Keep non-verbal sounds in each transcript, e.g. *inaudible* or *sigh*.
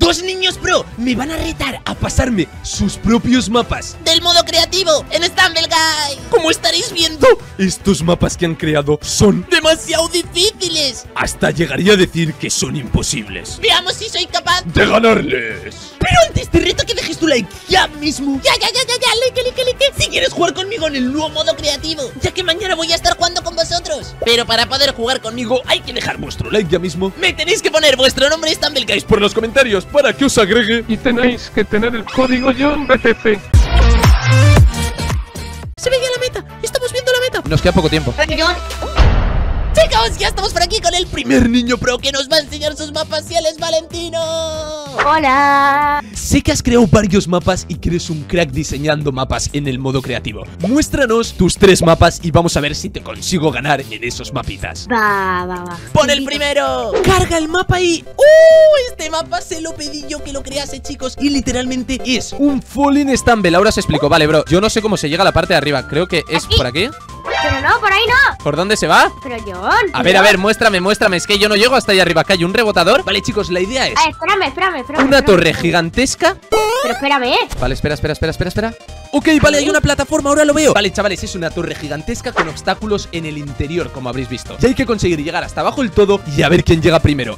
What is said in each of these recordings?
Dos niños pro me van a retar a pasarme sus propios mapas. Del modo creativo, en Stumble Guy. Como estaréis viendo, estos mapas que han creado son Demasiado difíciles. hasta llegaría a decir que son imposibles. Veamos si soy capaz. De ganarles. Pero antes te reto que dejes tu like ya mismo. Ya, ya, ya, ya, ya, like, like, like. Si quieres jugar conmigo en el nuevo modo creativo, ya que mañana voy a estar jugando con vosotros. Pero para poder jugar conmigo, Hay que dejar vuestro like ya mismo. me tenéis que poner vuestro nombre Stumble Guys. Por los comentarios para que os agregue. y tenéis que tener el código John BTC. Se ve ya la meta. Estamos viendo la meta. Nos queda poco tiempo. Chicos, ya estamos por aquí con el primer niño pro que nos va a enseñar sus mapas y él es Valentino. Hola. Sé que has creado varios mapas y que eres un crack diseñando mapas en el modo creativo. Muéstranos tus tres mapas y vamos a ver si te consigo ganar en esos mapitas. Va, va, va. Pon el primero. Carga el mapa y... ¡Uh! Este mapa se lo pedí yo que lo crease, chicos. Y literalmente es... Un Falling Stumble, ahora os explico. Vale, bro, yo no sé cómo se llega a la parte de arriba. Creo que es Aquí. por aquí. Pero no, por ahí no. ¿Por dónde se va? Pero John. A ver, a ver, muéstrame, muéstrame. Es que yo no llego hasta allá arriba. Que hay un rebotador. Vale, chicos, la idea es... Ah, espérame, espérame, espérame. Una espérame. torre gigantesca. Pero espérame. Vale, espera, espera, espera, espera, espera. Ok, vale, hay una plataforma, ahora lo veo. Vale, chavales, es una torre gigantesca con obstáculos en el interior, como habréis visto. Y hay que conseguir llegar hasta abajo del todo y a ver quién llega primero.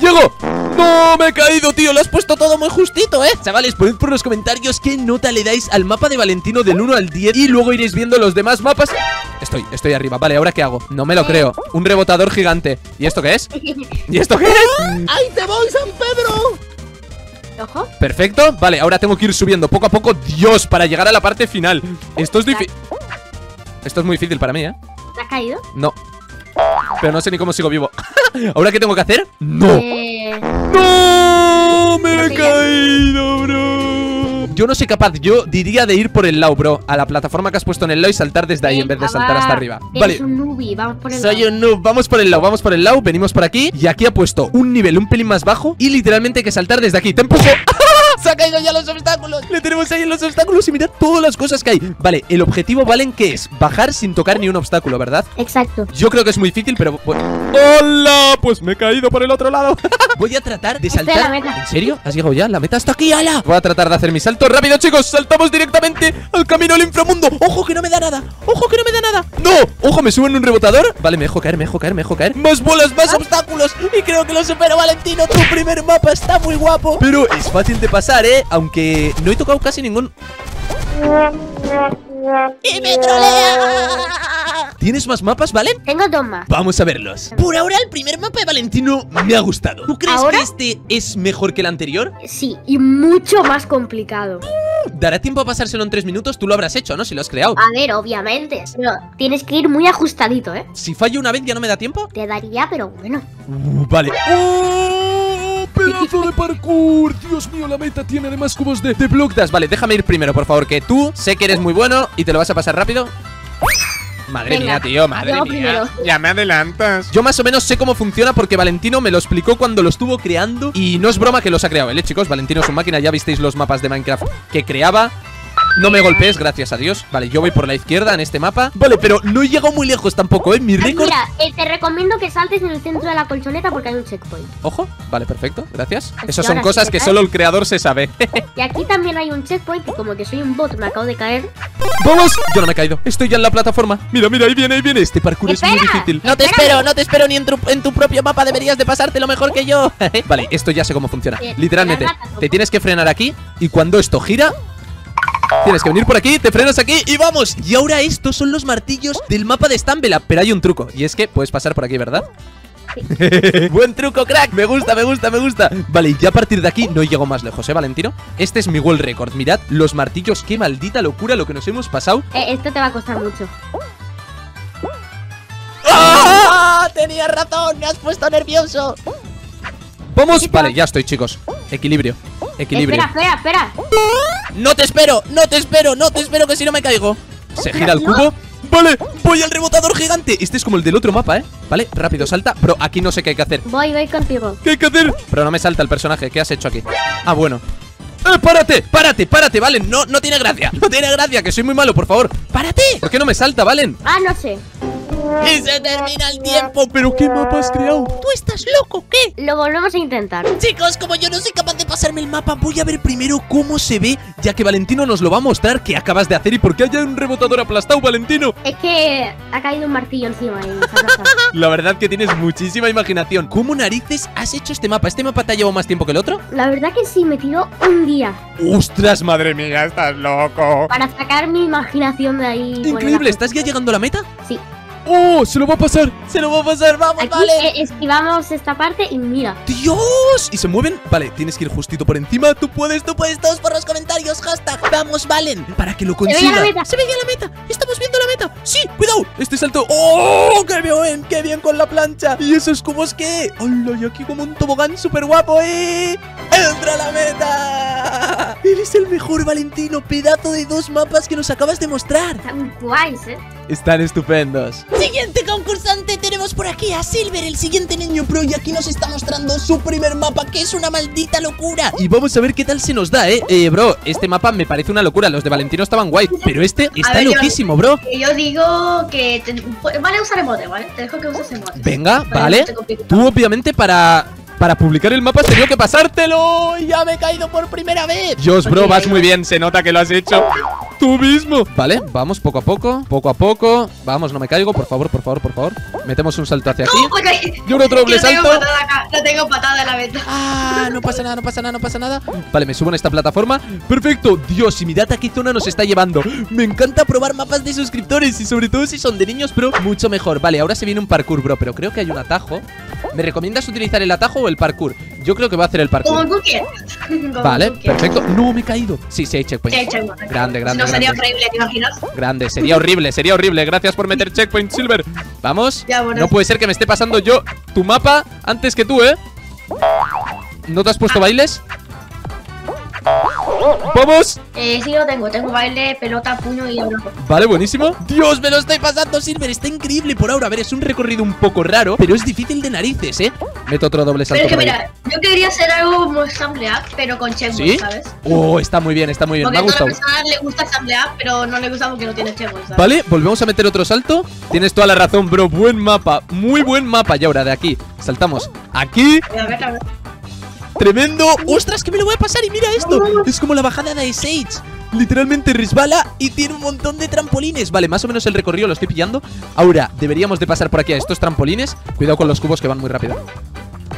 ¡Llego! ¡No! ¡Me he caído, tío! Lo has puesto todo muy justito, ¿eh? Chavales, poned por los comentarios qué nota le dais al mapa de Valentino del 1 al 10 y luego iréis viendo los demás mapas. Estoy, estoy arriba. Vale, ¿ahora qué hago? No me lo creo. Un rebotador gigante. ¿Y esto qué es? ¿Y esto qué es? ¡Ahí te voy, San Pedro! Ojo. Perfecto. Vale, ahora tengo que ir subiendo poco a poco. Dios, para llegar a la parte final. Esto es difícil. Esto es muy difícil para mí, ¿eh? ¿Te has caído? No. Pero no sé ni cómo sigo vivo. *laughs* ¿Ahora qué tengo que hacer? ¡No! Eh, ¡No! ¡Me he caído, bro! Yo no soy capaz, yo diría de ir por el lado, bro A la plataforma que has puesto en el lado y saltar desde ahí en vez de saltar va. hasta arriba Eres Vale, un vamos por el soy lado. un noob, vamos por el lado, vamos por el lado Venimos por aquí y aquí ha puesto un nivel un pelín más bajo Y literalmente hay que saltar desde aquí ¡Te empujo! *laughs* ¡Se ha caído ya los obstáculos! Le tenemos ahí en los obstáculos y mirad todas las cosas que hay Vale, el objetivo, Valen, ¿qué es? Bajar sin tocar ni un obstáculo, ¿verdad? Exacto. Yo creo que es muy difícil, pero... ¡Hola! Pues me he caído por el otro lado *laughs* Voy a tratar de saltar la meta. ¿En serio? ¿Has llegado ya? ¿La meta está aquí, ala? Voy a tratar de hacer mi salto rápido, chicos Saltamos directamente al camino al inframundo ¡Ojo que no me da nada! ¡Ojo que no me da nada! ¡No! ¡Ojo, me suben un rebotador! Vale, me dejo caer, me dejo caer, me dejo caer ¡Más bolas, más obstáculos! Y creo que lo supero, Valentino. Tu primer mapa está muy guapo. Pero es fácil de pasar, ¿eh? Aunque no he tocado casi ningún... ¡Y me trolea! ¿Tienes más mapas, Valen? Tengo dos más. Vamos a verlos. Por ahora, el primer mapa de Valentino. Me ha gustado. ¿Tú crees ¿Ahora? que este es mejor que el anterior? Sí, y mucho más complicado. ¿Dará tiempo a pasárselo en tres minutos? Tú lo habrás hecho, ¿no? Si lo has creado A ver, obviamente. Pero tienes que ir muy ajustadito, ¿eh? Si fallo una vez ya no me da tiempo Te daría, pero bueno. Uh, vale. ¡Oh! ¡Pedazo de parkour! Dios mío, la meta tiene además cubos de, de block dash. Vale, déjame ir primero, por favor Que tú sé que eres muy bueno y te lo vas a pasar rápido Madre Venga, mía, tío, madre mía primero. Ya me adelantas Yo más o menos sé cómo funciona porque Valentino me lo explicó cuando lo estuvo creando Y no es broma que los ha creado, ¿eh, chicos? Valentino es un máquina, ya visteis los mapas de Minecraft que creaba no me golpees, gracias a Dios Vale, yo voy por la izquierda en este mapa Vale, pero no he llegado muy lejos tampoco, ¿eh? Mi Ay, récord... mira, eh, te recomiendo que saltes en el centro de la colchoneta porque hay un checkpoint. Ojo, vale, perfecto, gracias Pues Esas son cosas sí que solo el creador se sabe Y aquí también hay un checkpoint que como que soy un bot, me acabo de caer. ¡Vamos! Yo no me he caído, estoy ya en la plataforma Mira, mira, ahí viene, ahí viene. Este parkour es muy difícil. No te espero, no te espero ni en tu, en tu propio mapa. Deberías de pasártelo mejor que yo. *laughs* Vale, esto ya sé cómo funciona. Literalmente, te tienes que frenar aquí y cuando esto gira, tienes que venir por aquí, te frenas aquí y vamos. Y ahora estos son los martillos del mapa de Stumble Up. Pero hay un truco y es que puedes pasar por aquí, ¿verdad? *laughs* Buen truco, crack. Me gusta, me gusta, me gusta. Vale, y ya A partir de aquí no llego más lejos, ¿eh, Valentino? Este es mi world record. Mirad los martillos, qué maldita locura lo que nos hemos pasado. Eh, esto te va a costar mucho. ¡Ah! Tenías razón, me has puesto nervioso. Vamos, vale, ya estoy, chicos. Equilibrio, equilibrio. Espera, espera, espera. No te espero, no te espero, no te espero que si no me caigo. Se gira el cubo. Vale, voy al rebotador gigante. Este es como el del otro mapa, ¿eh? Vale, rápido, salta. Bro, aquí no sé qué hay que hacer. Voy, voy contigo. ¿Qué hay que hacer? Pero no me salta el personaje. ¿Qué has hecho aquí? Ah, bueno. ¡Eh, párate! ¡Párate! ¡Párate, Valen! No, no tiene gracia. No tiene gracia, que soy muy malo, por favor. ¡Párate! ¿Por qué no me salta, Valen? Ah, no sé. Y se termina el tiempo. ¿Pero qué mapa has creado? ¿Tú estás loco? ¿Qué? Lo volvemos a intentar. Chicos, como yo no soy capaz de pasarme el mapa, voy a ver primero cómo se ve, ya que Valentino nos lo va a mostrar qué acabas de hacer y por qué hay un rebotador aplastado, Valentino. Es que ha caído un martillo encima y *laughs* La verdad que tienes muchísima imaginación. ¿Cómo narices has hecho este mapa? ¿Este mapa te ha llevado más tiempo que el otro? La verdad que sí, me tiró un día ¡Ostras, madre mía! ¡Estás loco! para sacar mi imaginación de ahí. Increíble. ¿estás ya llegando a la meta? Sí. ¡Oh! ¡Se lo va a pasar! se lo va a pasar. Vamos, Aquí vale. eh, esquivamos esta parte y mira. ¡Dios! ¿Y se mueven? Vale, tienes que ir justito por encima. Tú puedes, tú puedes. Todos por los comentarios. Hashtag vamos, Valen. Para que lo Se veía la consiga. meta. Se veía la meta. Estamos viendo la meta. ¡Sí! ¡Cuidado! Este salto. ¡Oh! ¡Qué bien! ¡Qué bien con la plancha! ¿Y esos cubos qué? ¡Hola! Y aquí como un tobogán súper guapo, ¿eh? ¡Entra a la meta! Eres el mejor, Valentino. Pedazo de dos mapas que nos acabas de mostrar. Están guays, ¿eh? Están estupendos. Siguiente concursante. Tenemos por aquí a Silver, el siguiente niño pro. Y aquí nos está mostrando su primer mapa, que es una maldita locura. Y vamos a ver qué tal se nos da, ¿eh? Eh, bro, este mapa me parece una locura. Los de Valentino estaban guay. Pero este está ver, yo- loquísimo, bro. Que Yo digo que... te- pues, vale usar emote, ¿vale? Te dejo que uses emote. Venga, vale. no. Tú, obviamente, para. Para publicar el mapa has tenido que pasártelo. ¡Y ya me he caído por primera vez! Dios, bro, vas muy bien. Se nota que lo has hecho tú mismo. Vale, vamos poco a poco. Poco a poco. Vamos, no me caigo. Por favor, por favor, por favor. Metemos un salto hacia aquí. ¡No! ok. Y un otro doble No tengo salto. patada acá, No tengo patada en la venta. Ah, no pasa nada, no pasa nada, no pasa nada. Vale, me subo en esta plataforma. Perfecto. Dios, y mirad a qué zona nos está llevando. Me encanta probar mapas de suscriptores y sobre todo si son de niños, pero mucho mejor. Vale, ahora se viene un parkour, bro, pero creo que hay un atajo. ¿Me recomiendas utilizar el atajo o el parkour? Yo creo que va a hacer el Como parkour. tú quieras. *laughs* Como Vale, tú quieras. perfecto. No, me he caído. Sí, sí, hay checkpoint. Sí, checkpoint. Grande, grande, No sería grande. horrible, ¿te imaginas? Grande, sería horrible, sería horrible. Gracias por meter checkpoint, Silver. Vamos. Ya, bueno. No puede ser que me esté pasando yo tu mapa antes que tú, ¿eh? ¿No te has puesto bailes? ¡Vamos! Eh, sí lo tengo. Tengo baile, pelota, puño y abrazo. Vale, buenísimo. Dios, me lo estoy pasando, Silver. Está increíble por ahora. A ver, es un recorrido un poco raro, pero es difícil de narices, ¿eh? Meto otro doble salto Pero es que ahí. mira, yo quería hacer algo como Assemblear, pero con checkpoint, ¿Sí? ¿sabes? Oh, está muy bien, está muy bien. Porque Me ha a gustado. personas le gusta Assemblear, pero no le gusta porque no tiene checkpoint, ¿sabes? Vale, volvemos a meter otro salto. Tienes toda la razón, bro. Buen mapa, muy buen mapa. Y ahora de aquí, saltamos aquí. A ver, a ver. Tremendo. ¡Ostras, que me lo voy a pasar! Y mira esto. Es como la bajada de Ice Age. Literalmente resbala y tiene un montón de trampolines. Vale, más o menos el recorrido lo estoy pillando. Ahora, deberíamos de pasar por aquí a estos trampolines. Cuidado con los cubos que van muy rápido.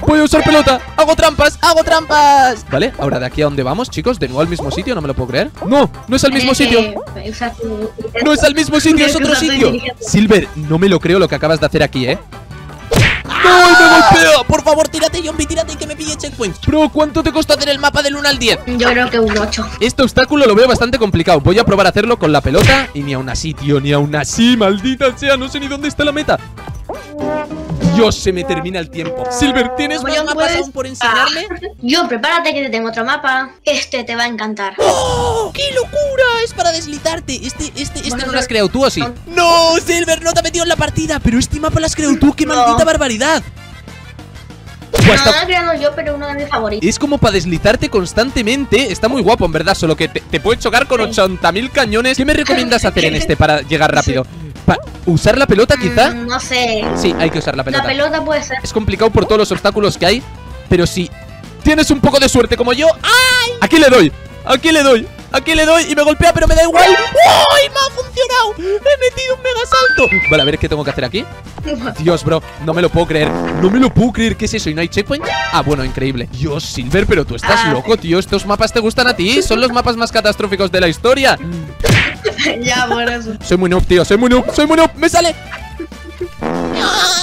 Voy a usar pelota. Hago trampas, hago trampas. Vale, ahora de aquí a dónde vamos, chicos. De nuevo al mismo sitio, no me lo puedo creer. No, no es al mismo sitio. que usar tu- No es al mismo sitio, es otro sitio. Silver, no me lo creo lo que acabas de hacer aquí, ¿eh? ¡No! ¡Me golpea! Por favor, tírate, Zombie, tírate y que me pille checkpoints. Bro, ¿cuánto te costó hacer el mapa del 1 al 10? Yo creo que un 8. Este obstáculo lo veo bastante complicado. Voy a probar a hacerlo con la pelota. Y ni aún así, tío, ni aún así, maldita sea. No sé ni dónde está la meta. Dios, se me termina el tiempo. Silver, ¿tienes más mapas puedes- aún por enseñarme? Yo, prepárate que te tengo otro mapa. Este te va a encantar. ¡Oh! ¡Qué locura! Es para deslizarte. Este, este, este ¿Este no lo has creado tú o sí? No, Silver, no te ha metido en la partida. Pero este mapa lo has creado tú. ¡Qué No. maldita barbaridad! Buah, No, lo he creado yo, pero uno de mis favoritos. Es como para deslizarte constantemente. Está muy guapo, en verdad. Solo que te, te puede chocar con 80.000 cañones. ¿Qué me recomiendas *laughs* hacer en este para llegar rápido? Pa- ¿Usar la pelota, quizá? Mm, no sé. Sí, hay que usar la pelota. La pelota puede ser. Es complicado por todos los obstáculos que hay. Pero si tienes un poco de suerte como yo. ¡Ay! Aquí le doy. Aquí le doy. Aquí le doy y me golpea, pero me da igual. ¡Uy! ¡Me ha funcionado! ¡He metido un mega salto! Vale, a ver qué tengo que hacer aquí. Dios, bro, no me lo puedo creer. No me lo puedo creer. ¿Qué es eso? ¿Y no hay checkpoint? Ah, bueno, increíble. Dios, Silver, pero tú estás Ah. loco, tío. ¿Estos mapas te gustan a ti? Son los mapas más catastróficos de la historia. *laughs* ya, por eso. Soy muy noob, tío. Soy muy noob. Soy muy noob. ¡Me sale! ¡Ah!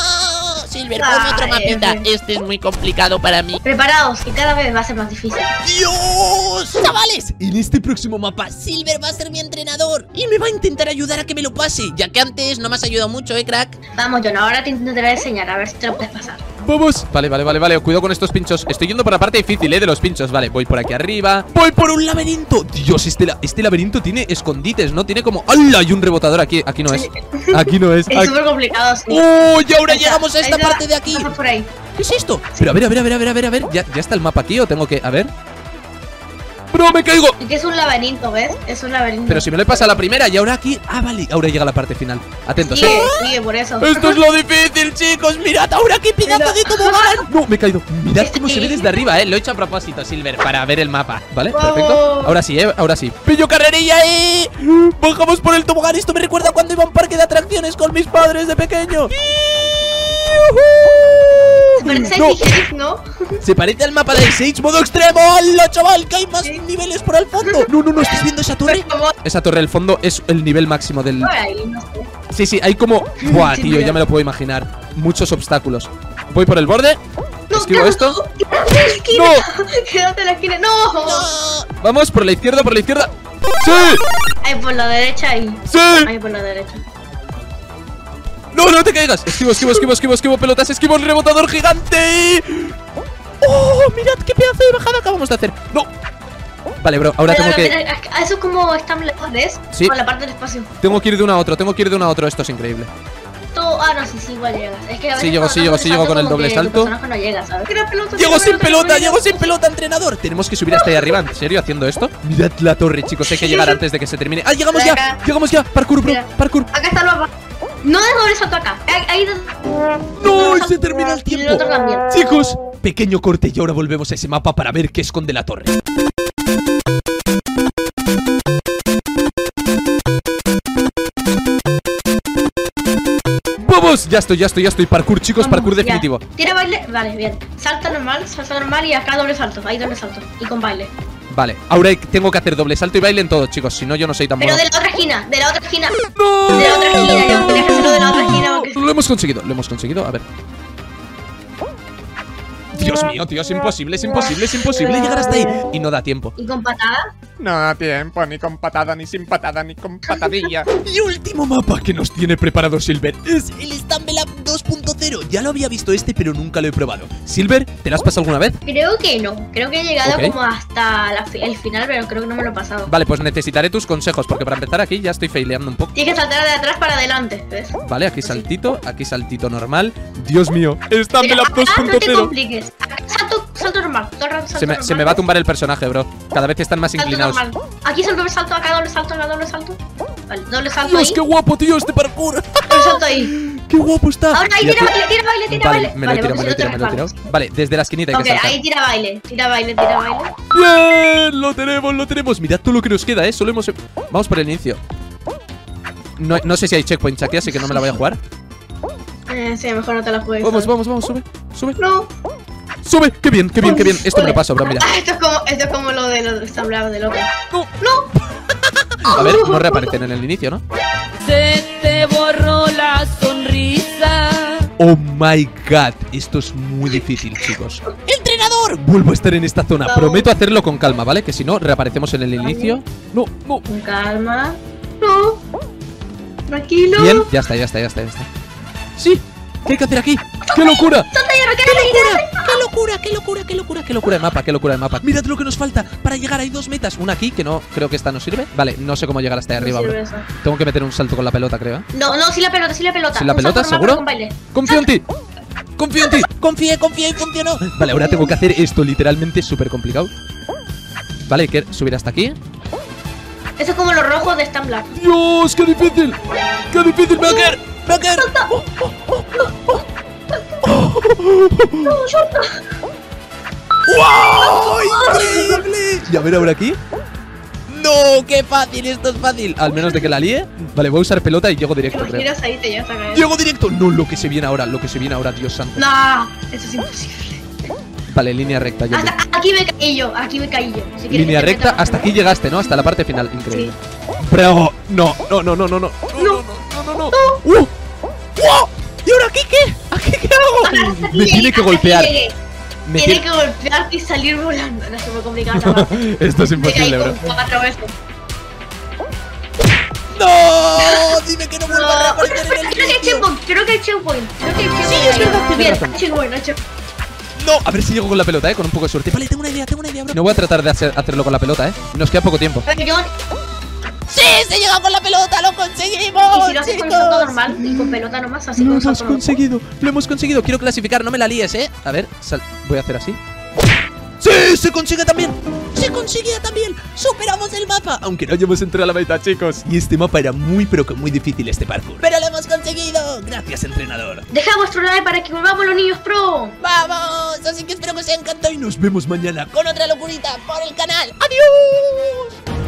Silver, ponme otro mapita. Este es muy complicado para mí. Preparaos, que cada vez va a ser más difícil. ¡Dios! ¡Chavales! En este próximo mapa, Silver va a ser mi entrenador y me va a intentar ayudar a que me lo pase, ya que antes no me has ayudado mucho, ¿eh, crack? Vamos, John, ahora te intentaré enseñar a ver si te lo puedes pasar. ¡Vamos! Vale, vale, vale, vale. Cuidado con estos pinchos. Estoy yendo por la parte difícil, ¿eh? De los pinchos. Vale, voy por aquí arriba. ¡Voy por un laberinto! Dios, este, la- este laberinto tiene escondites, ¿no? Tiene como... ¡Hala! Hay un rebotador aquí. Aquí no es. Aquí no es. *laughs* Es Aquí- súper complicado, sí. ¡Oh! Y ahora llegamos a esta parte de aquí. pasa por ahí. ¿Qué es esto? Pero a ver, a ver, a ver, a ver, a ver, a ver. ¿Ya, ¿Ya está el mapa aquí o tengo que...? A ver. Bro, me caigo. Y que es un laberinto, ¿ves? Es un laberinto. Pero si me lo he pasado a la primera y ahora aquí. Ah, vale. Ahora llega la parte final. Atentos, Sigue, eh. sigue, por eso. Esto es lo difícil, chicos. Mirad ahora qué pedazo de tobogán. No, me he caído. Mirad cómo se ve desde arriba, eh. Lo he hecho a propósito, Silver, para ver el mapa. ¿Vale? Perfecto. Ahora sí, eh. Ahora sí. Pillo carrerilla, eh. Bajamos por el tobogán. Esto me recuerda cuando iba a un parque de atracciones con mis padres de pequeño. Parece No. ¿no? *laughs* Se parece al mapa del Sage modo extremo. ¡Hala, chaval! Que hay más niveles por el fondo. No, no, no. ¿Estás viendo esa torre? Esa torre del fondo es el nivel máximo del. Sí, sí, hay como. *laughs* Buah, tío, ya me lo puedo imaginar. Muchos obstáculos. Voy por el borde. No, Esquivo no, esto. Quédate en la esquina. *laughs* Quédate en la esquina. No. Vamos, por la izquierda, por la izquierda. ¡Sí! Ahí por la derecha ahí. ¡Sí! Ahí por la derecha. ¡No, no te caigas! Esquivo, esquivo, esquivo, esquivo, esquivo, pelotas, esquivo el rebotador gigante. ¡Oh! Mirad qué pedazo de bajada acabamos de hacer. ¡No! Vale, bro, ahora tengo Pero, que. pero, a- Eso es como están lejos, ¿ves? Sí. Con la parte del espacio. Tengo que ir de uno a otro, tengo que ir de uno a otro. Esto es increíble. Ah, no, sí, sí, igual llegas. Es que a Sí, llego, sí, llego, sí, llego con el doble salto. No llega, ¿sabes? Pelota, ¡Llego sin pelota! ¡Llego sin pelota, entrenador! Tenemos que subir hasta ahí arriba. ¿En serio haciendo esto? Mirad la torre, chicos. Hay que llegar antes de que se termine. ¡Ah, llegamos ya! ¡Llegamos ya! ¡Parkour, bro! ¡Parkour! Acá está el mapa. No es doble salto acá. Ahí, ¡No! ¡Se termina el tiempo! Chicos, pequeño corte y ahora volvemos a ese mapa para ver qué esconde la torre. ¡Vamos! Ya estoy, ya estoy, ya estoy. Parkour, chicos, Vamos, parkour ya. definitivo. Tira baile. Vale, bien. Salta normal, salta normal y acá doble salto. Ahí doble salto. Y con baile. Vale, ahora tengo que hacer doble salto y baile en todo, chicos. Si no, yo no soy tan Pero bueno. de la otra esquina, de la otra esquina. ¡No! De la otra esquina, yo de la otra esquina porque- Lo hemos conseguido, lo hemos conseguido. A ver. Dios mío, tío, es imposible, es imposible, es imposible llegar hasta ahí. Y no da tiempo. Y con patada. No da tiempo, ni con patada, ni sin patada, ni con patadilla. Y último mapa que nos tiene preparado Silver es el Up 2.0. Ya lo había visto este, pero nunca lo he probado. Silver, ¿te lo has pasado alguna vez? Creo que no. Creo que he llegado como hasta la fi- el final, pero creo que no me lo he pasado. Vale, pues necesitaré tus consejos, porque para empezar aquí ya estoy faileando un poco. Tienes que saltar de atrás para adelante, ¿ves? Vale, aquí saltito, aquí saltito normal. Dios mío, Stumble Mira, Up acá no te 2.0. compliques. Acá Salto, salto normal. todo el rato salto Se me, se me normal. va a tumbar el personaje, bro. Cada vez están más Salto inclinados. normal. Aquí es el doble salto, acá doble salto, acá doble salto. Vale, doble salto Dios, ahí. qué guapo, tío, este parkour. Doble salto ahí. *laughs* Qué guapo está. Ahora ahí tira baile, tira baile, tira Vale, baile. me lo Vale, tirado, me lo no me lo. Vale, desde la esquinita hay Ok, que ahí tira baile, tira baile, tira baile. Bien, lo tenemos, lo tenemos. Mirad todo lo que nos queda, ¿eh? Solo hemos... Vamos por el inicio. No, no sé si hay checkpoints aquí, así que no me la voy a jugar. Eh, sí, mejor no te la juegues. Vamos, ¿sabes? vamos, vamos, sube, sube, No. Sube. Qué bien, qué bien, qué bien. Esto me lo paso, bro, mira. Ah, esto es como, esto es como lo de los ensamblados de loco. No. No. *laughs* A ver, no reaparecen en el inicio, ¿no? Se te borró la sonrisa. Oh my god, esto es muy difícil, chicos. ¡Entrenador! Vuelvo a estar en esta zona. Prometo hacerlo con calma, ¿vale? Que si no, reaparecemos en el inicio. No, no. Con calma. No. Tranquilo. Bien, ya está, ya está, ya está, ya está. Sí, ¿qué hay que hacer aquí? ¡Qué locura! ¡Qué locura, qué locura, qué locura, qué locura de mapa, qué locura de mapa! Mirad lo que nos falta para llegar. Hay dos metas. Una aquí, que no creo que esta nos sirve. Vale, no sé cómo llegar hasta ahí arriba, bro. Tengo que meter un salto con la pelota, creo. ¿eh? No, no, sí la pelota, sí la pelota. ¿Sí la pelota, seguro? ¡Confío en ti! ¡Confío en ti! ¡Confié, confié y funcionó! Vale, ahora tengo que hacer esto literalmente súper complicado. Vale, hay que subir hasta aquí. Eso es como los rojos de Stan Black. ¡Dios, qué difícil! ¡Qué difícil! ¡Me va a caer! ¡Me va a caer! ¡Wow! ¡Increíble! ¿Y a ver ahora aquí? ¡No! ¡Qué fácil! Esto es fácil. Al menos de que la líe. Vale, voy a usar pelota y llego Te directo, creo. giras ahí te llegas a caer. ¡Llego directo! No, lo que se viene ahora, lo que se viene ahora, Dios santo. No, eso es imposible. Vale, línea recta. yo Hasta aquí me caí yo, aquí me caí yo. Si Línea recta, hasta aquí llegaste, ¿no? Hasta la parte final, increíble. Sí. Pero no, no, no, no, no, no. No, no, no, no, no. ¡Uh! ¡Wow! ¿Y ahora aquí qué? ¿Aquí qué hago? Hasta Me tiene que golpear. Me Tiene que golpearte y salir volando. No se me. *laughs* Esto es imposible, bro. ¡No! Dime que no vuelva a en el creo que hay checkpoint, creo que hay checkpoint. Creo que hay checkpoint. Sí, es verdad, tienes Bien, razón. hay checkpoint, hay checkpoint. No, a ver si llego con la pelota, eh, con un poco de suerte. Vale, tengo una idea, tengo una idea, bro. No voy a tratar de hacer- hacerlo con la pelota, eh. Nos queda poco tiempo. ¡Sí! ¡Se llega con la pelota! ¡Lo conseguimos! Y si lo haces con salto normal y con pelota nomás, así Lo hemos conseguido, lo hemos conseguido. Quiero clasificar, no me la líes, eh. A ver, sal- voy a hacer así. ¡Sí! ¡Se consigue también! ¡Se consigue! conseguido también. Superamos el mapa. Aunque no hayamos entrado a la meta, chicos. Y este mapa era muy, pero que muy difícil este parkour. Pero lo hemos conseguido. Gracias, entrenador. Deja vuestro like para que volvamos los niños pro. Vamos. Así que espero que os haya encantado y Nos vemos mañana. con otra locurita por el canal. ¡Adiós!